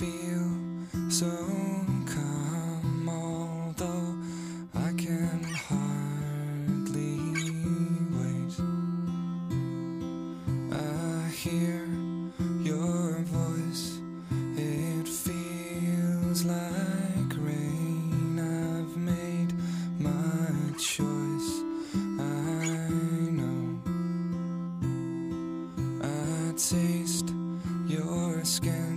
feel so calm, although I can hardly wait. I hear your voice, it feels like rain. I've made my choice, I know. I taste your skin.